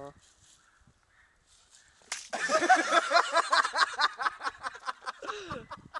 Oh.